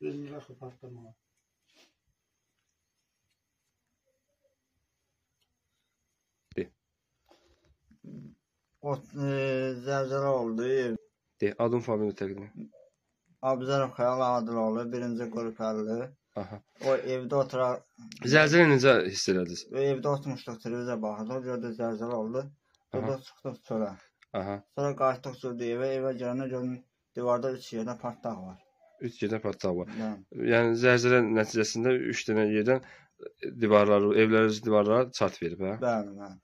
Birinci vaxtı patlama. O e, zəlzələ oldu. De, adın familiya təqdim. et. Abzərov Xəyal Adiloğlu, birinci qrup əlli. Aha. O evdə oturar, Zəlzələ necə hiss elədiniz? evdə oturmuşduq, televiziya baxırdıq, gördük zəlzələ oldu. Burada çıxdıq çölə. Aha. Sonra qayıtdıq sürdük evə, evə gələndə gördüm divarda üç yerdə partlaq var. 3 yerdən var. Yəni, zəlzələ nəticəsində 3 dənə yerdən divarları, evlərin divarları çat verib, hə? bəli, bəli.